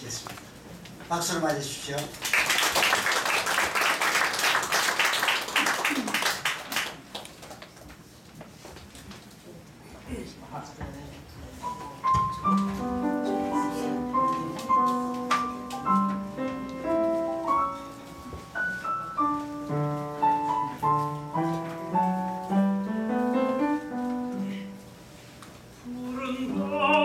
됐습니다. 박수로 맞으십시오. 푸른 밤